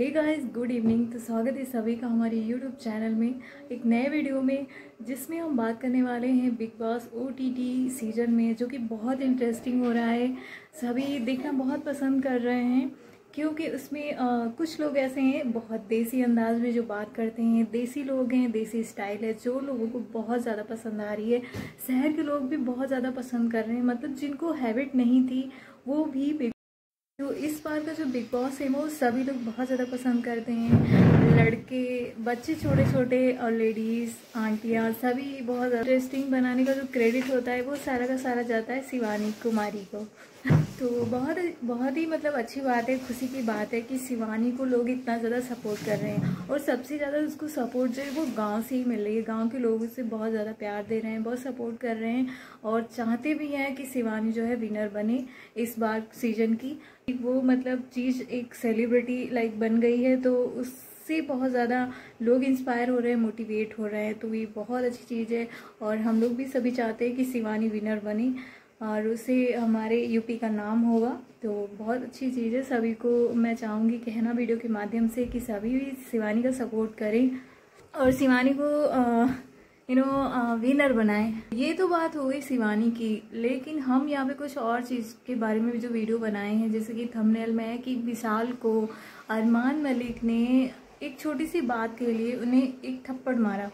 Hey guys good evening तो स्वागत है सभी का हमारे यूट्यूब चैनल में। एक नए वीडियो में जिसमें हम बात करने वाले हैं बिग बॉस ओटीटी सीज़न में जो कि बहुत इंटरेस्टिंग हो रहा है। सभी देखना बहुत पसंद कर रहे हैं क्योंकि उसमें आ, कुछ लोग ऐसे हैं बहुत देसी अंदाज में जो बात करते हैं। देसी लोग हैं देसी स्टाइल है जो लोगों को बहुत ज़्यादा पसंद आ रही है। शहर के लोग भी बहुत ज़्यादा पसंद कर रहे हैं। मतलब जिनको हैबिट नहीं थी वो भी तो इस बार का जो बिग बॉस है, वो सभी लोग बहुत ज़्यादा पसंद करते हैं। लड़के, बच्चे छोटे छोटे और लेडीज़ आंटियाँ, सभी बहुत इंटरेस्टिंग बनाने का जो क्रेडिट होता है, वो सारा का सारा जाता है शिवानी कुमारी को। तो बहुत बहुत ही मतलब अच्छी बात है, खुशी की बात है कि शिवानी को लोग इतना ज़्यादा सपोर्ट कर रहे हैं। और सबसे ज़्यादा उसको सपोर्ट जो है वो गाँव से ही मिल रही है। गाँव के लोग उससे बहुत ज़्यादा प्यार दे रहे हैं, बहुत सपोर्ट कर रहे हैं और चाहते भी हैं कि शिवानी जो है विनर बने इस बार सीज़न की। वो मतलब चीज़ एक सेलिब्रिटी लाइक बन गई है तो उस से बहुत ज़्यादा लोग इंस्पायर हो रहे हैं मोटिवेट हो रहे हैं तो ये बहुत अच्छी चीज़ है। और हम लोग भी सभी चाहते हैं कि शिवानी विनर बने। और उसे हमारे यूपी का नाम होगा। तो बहुत अच्छी चीज़ है। सभी को मैं चाहूँगी कहना वीडियो के माध्यम से कि सभी भी शिवानी का सपोर्ट करें और शिवानी को यू नो विनर बनाए। ये तो बात हो गई शिवानी की, लेकिन हम यहाँ पे कुछ और चीज़ के बारे में भी जो वीडियो बनाए हैं, जैसे कि थंबनेल में है कि विशाल को अरमान मलिक ने एक छोटी सी बात के लिए उन्हें एक थप्पड़ मारा।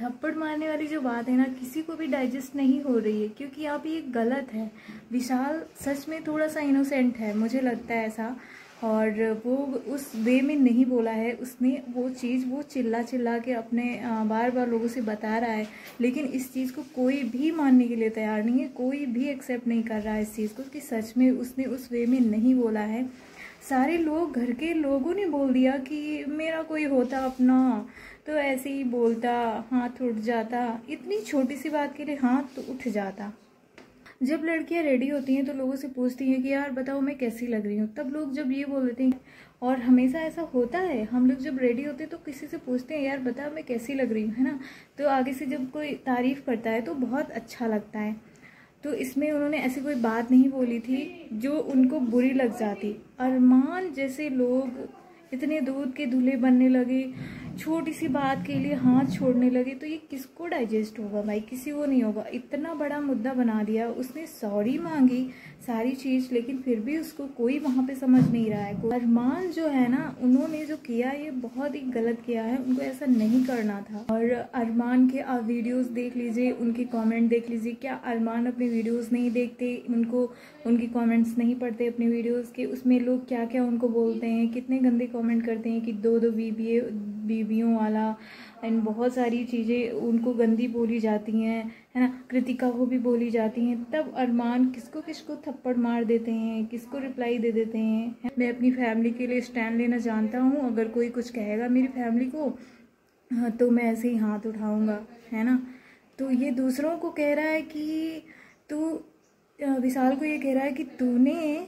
थप्पड़ मारने वाली जो बात है ना, किसी को भी डाइजेस्ट नहीं हो रही है, क्योंकि आप ये गलत है। विशाल सच में थोड़ा सा इनोसेंट है, मुझे लगता है ऐसा। और वो उस वे में नहीं बोला है, उसने वो चीज़, वो चिल्ला चिल्ला के अपने बार बार लोगों से बता रहा है। लेकिन इस चीज़ को कोई भी मानने के लिए तैयार नहीं है, कोई भी एक्सेप्ट नहीं कर रहा है इस चीज़ को कि सच में उसने उस वे में नहीं बोला है। सारे लोग, घर के लोगों ने बोल दिया कि मेरा कोई होता अपना तो ऐसे ही बोलता, हाथ उठ जाता। इतनी छोटी सी बात के लिए हाथ तो उठ जाता। जब लड़कियाँ रेडी होती हैं तो लोगों से पूछती हैं कि, यार, बताओ मैं कैसी लग रही हूँ? तब लोग जब ये बोल देते हैं, और हमेशा ऐसा होता है? हम लोग जब रेडी होते हैं तो किसी से पूछते हैं, यार, बताओ मैं कैसी लग रही हूँ? है ना? तो आगे से जब कोई तारीफ़ करता है तो बहुत अच्छा लगता है। तो इसमें उन्होंने ऐसी कोई बात नहीं बोली थी जो उनको बुरी लग जाती। अरमान जैसे लोग इतने दूध के धुले बनने लगे छोटी सी बात के लिए हाथ छोड़ने लगे तो ये किसको डाइजेस्ट होगा भाई? किसी को नहीं होगा। इतना बड़ा मुद्दा बना दिया, उसने सॉरी मांगी सारी चीज़, लेकिन फिर भी उसको कोई वहाँ पे समझ नहीं रहा है। अरमान जो है ना, उन्होंने जो किया, ये बहुत ही गलत किया है। उनको ऐसा नहीं करना था। और अरमान के आप वीडियोस देख लीजिए, उनके कमेंट देख लीजिए। क्या अरमान अपने वीडियोस नहीं देखते? उनको, उनके कमेंट्स नहीं पढ़ते अपने वीडियोस के? उसमें लोग क्या क्या उनको बोलते हैं? कितने गंदे कमेंट करते हैं कि दो दो बीबी बीबियों वाला एंड बहुत सारी चीज़ें उनको गंदी बोली जाती हैं है ना? कृतिका को भी बोली जाती हैं। तब अरमान किसको किसको थप्पड़ मार देते हैं किसको रिप्लाई दे देते हैं मैं अपनी फैमिली के लिए स्टैंड लेना जानता हूँ। अगर कोई कुछ कहेगा मेरी फैमिली को हाँ, तो मैं ऐसे ही हाथ उठाऊँगा है ना? तो ये दूसरों को कह रहा है कि तू विशाल को ये कह रहा है कि तूने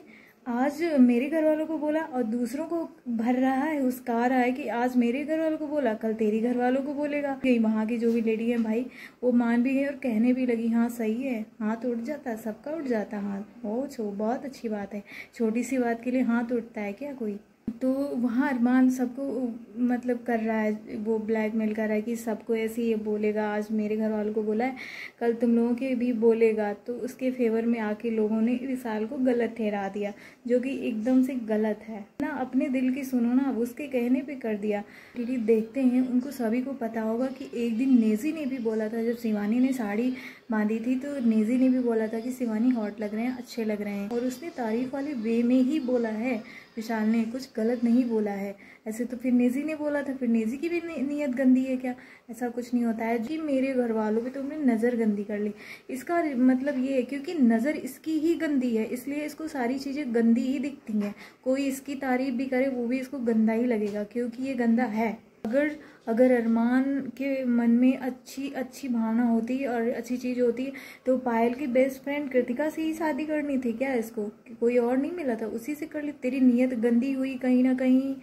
आज मेरे घर वालों को बोला और दूसरों को भर रहा है उसका रहा है कि आज मेरे घर वालों को बोला, कल तेरी घर वालों को बोलेगा। गई वहाँ की जो भी लेडी है भाई, वो मान भी गई और कहने भी लगी हाँ सही है, हाथ उठ जाता, सबका उठ जाता हाथ। ओ छो, बहुत अच्छी बात है। छोटी सी बात के लिए हाथ उठता है क्या कोई? तो वहाँ अरमान सबको मतलब कर रहा है, वो ब्लैकमेल कर रहा है कि सबको ऐसे ही बोलेगा, आज मेरे घर वालों को बोला है, कल तुम लोगों के भी बोलेगा। तो उसके फेवर में आके लोगों ने विशाल को गलत ठहरा दिया, जो कि एकदम से गलत है। ना, अपने दिल की सुनो ना, अब उसके कहने पे कर दिया। क्योंकि देखते हैं, उनको सभी को पता होगा कि एक दिन नेजी ने भी बोला था, जब शिवानी ने साड़ी बांधी थी तो नेजी ने भी बोला था कि शिवानी हॉट लग रहे हैं, अच्छे लग रहे हैं। और उसने तारीफ़ वाले वे में ही बोला है विशाल ने कुछ गलत नहीं बोला है। ऐसे तो फिर नेजी ने बोला था। फिर नेजी की भी नीयत गंदी है क्या? ऐसा कुछ नहीं होता है। जी, मेरे घर वालों पर तुमने तो नज़र गंदी कर ली। इसका मतलब ये है क्योंकि नज़र इसकी ही गंदी है, इसलिए इसको सारी चीज़ें गंदी ही दिखती हैं। कोई इसकी तारीफ़ भी करे, वो भी इसको गंदा ही लगेगा, क्योंकि ये गंदा है। अगर अगर अरमान के मन में अच्छी अच्छी भावना होती और अच्छी चीज़ होती तो पायल की बेस्ट फ्रेंड कृतिका से ही शादी करनी थी क्या इसको? कि कोई और नहीं मिला था? उसी से कर ली। तेरी नीयत गंदी हुई, कहीं ना कहीं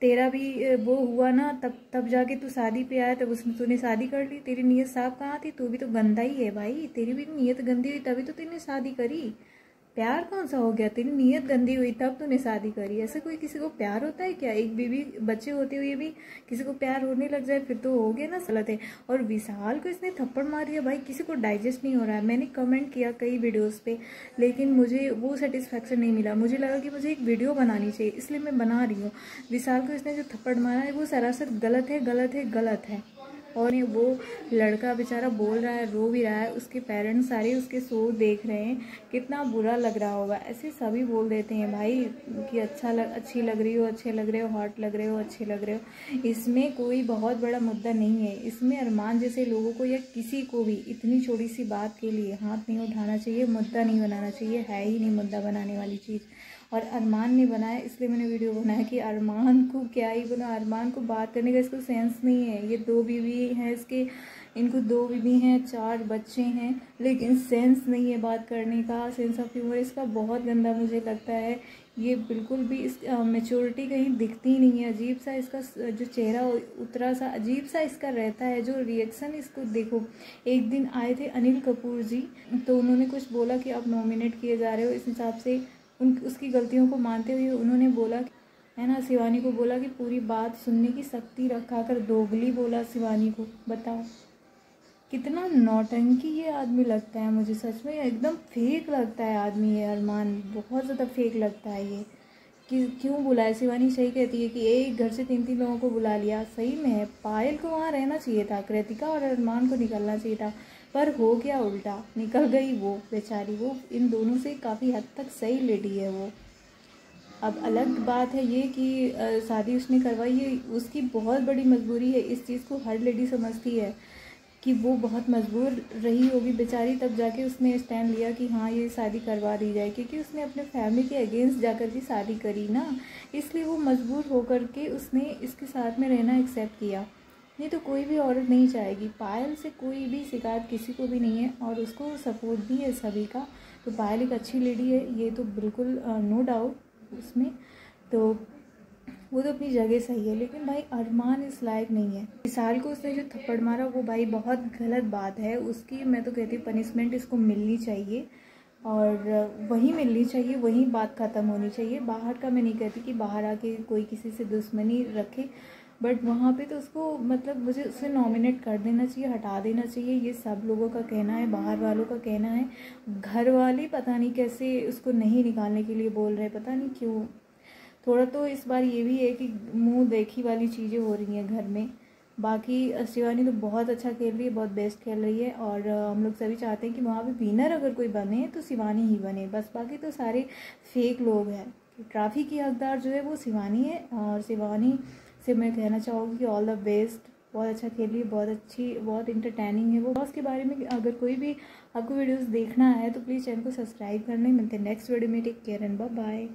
तेरा भी वो हुआ ना, तब तब जाके तू शादी पे आया, तब उसने, तूने शादी कर ली। तेरी नीयत साफ़ कहाँ थी? तू भी तो गंदा ही है भाई। तेरी भी नीयत गंदी हुई, तभी तो तूने शादी करी। प्यार कौन सा हो गया? तेरी नीयत गंदी हुई, तब तूने शादी करी। ऐसे कोई किसी को प्यार होता है क्या? एक बीवी बच्चे होते हुए भी किसी को प्यार होने लग जाए, फिर तो हो गया ना गलत है और विशाल को इसने थप्पड़ मार दिया, भाई, किसी को डाइजेस्ट नहीं हो रहा है। मैंने कमेंट किया कई वीडियोज़ पे, लेकिन मुझे वो सेटिस्फैक्शन नहीं मिला। मुझे लगा कि मुझे एक वीडियो बनानी चाहिए, इसलिए मैं बना रही हूँ। विशाल को इसने जो थप्पड़ मारा है, वो सरासर गलत है गलत है गलत है। और ये वो लड़का बेचारा बोल रहा है, रो भी रहा है, उसके पेरेंट्स सारे उसके शो देख रहे हैं। कितना बुरा लग रहा होगा। ऐसे सभी बोल देते हैं, भाई, कि अच्छा लग, अच्छी लग रही हो, अच्छे लग रहे हो हॉट लग रहे हो, अच्छे लग रहे हो। इसमें कोई बहुत बड़ा मुद्दा नहीं है। इसमें अरमान जैसे लोगों को या किसी को भी इतनी छोटी सी बात के लिए हाथ नहीं उठाना चाहिए, मुद्दा नहीं बनाना चाहिए, है ही नहीं मुद्दा बनाने वाली चीज़। और अरमान ने बनाया, इसलिए मैंने वीडियो बनाया कि अरमान को क्या ही बना, अरमान को बात करने का इसको सेंस नहीं है। ये दो बीवी हैं इसके, इनको दो बीवी हैं, चार बच्चे हैं, लेकिन सेंस नहीं है बात करने का, सेंस ऑफ़ ह्यूमर, इसका बहुत गंदा मुझे लगता है। ये बिल्कुल भी इस मेच्योरिटी कहीं दिखती नहीं है, अजीब सा इसका जो चेहरा उतरा सा, अजीब सा इसका रहता है, जो रिएक्शन इसको देखो। एक दिन आए थे अनिल कपूर जी तो उन्होंने कुछ बोला कि आप नॉमिनेट किए जा रहे हो, इस हिसाब से उन, उसकी गलतियों को मानते हुए उन्होंने बोला है ना, शिवानी को बोला कि पूरी बात सुनने की शक्ति रखा कर दोगली बोला शिवानी को, बताओ। कितना नौटंकी ये आदमी लगता है मुझे, सच में एकदम फेक लगता है आदमी ये, अरमान, बहुत ज़्यादा फेक लगता है ये। कि, क्यों बुलाया? शिवानी सही कहती है कि एक घर से तीन तीन लोगों को बुला लिया, सही में है पायल को वहाँ रहना चाहिए था, कृतिका और अरमान को निकलना चाहिए था। पर हो गया उल्टा। निकल गई वो बेचारी। वो इन दोनों से काफ़ी हद तक सही लेडी है वो। अब अलग बात है ये कि शादी उसने करवाई है, उसकी बहुत बड़ी मजबूरी है। इस चीज़ को हर लेडी समझती है कि वो बहुत मजबूर रही होगी बेचारी। तब जाके उसने स्टैंड लिया कि हाँ ये शादी करवा दी जाए, क्योंकि उसने अपने फैमिली के अगेंस्ट जाकर के शादी करी ना। इसलिए वो मजबूर होकर के उसने इसके साथ में रहना एक्सेप्ट किया। नहीं तो कोई भी औरत नहीं चाहेगी पायल से कोई भी शिकायत किसी को भी नहीं है और उसको सपोर्ट भी है सभी का। तो पायल एक अच्छी लेडी है, ये तो बिल्कुल नो डाउट उसमें। तो वो तो अपनी जगह सही है, लेकिन भाई अरमान इस लायक नहीं है। मिसाल को उसने जो थप्पड़ मारा, वो भाई बहुत गलत बात है। उसकी, मैं तो कहती हूँ पनिशमेंट इसको मिलनी चाहिए और वही मिलनी चाहिए, वही बात ख़त्म होनी चाहिए। बाहर का मैं नहीं कहती कि बाहर आके कोई किसी से दुश्मनी रखे। बट वहाँ पे तो उसको मतलब मुझे उसे नॉमिनेट कर देना चाहिए, हटा देना चाहिए। ये सब लोगों का कहना है, बाहर वालों का कहना है। घर वाले पता नहीं कैसे उसको नहीं निकालने के लिए बोल रहे, पता नहीं क्यों। थोड़ा तो इस बार ये भी है कि मुँह देखी वाली चीज़ें हो रही हैं घर में। बाकी शिवानी तो बहुत अच्छा खेल रही है, बहुत बेस्ट खेल रही है और हम लोग सभी चाहते हैं कि वहाँ पे विनर अगर कोई बने तो शिवानी ही बने। बस बाकी तो सारे फेक लोग हैं। ट्रॉफी की हकदार जो है वो शिवानी है और शिवानी से मैं कहना चाहूँगी कि ऑल द बेस्ट बहुत अच्छा खेली बहुत अच्छी, बहुत इंटरटेनिंग है वो. बॉस के बारे में अगर कोई भी आपको वीडियोस देखना है तो प्लीज़ चैनल को सब्सक्राइब करना मिलते हैं नेक्स्ट वीडियो में. Take care and bye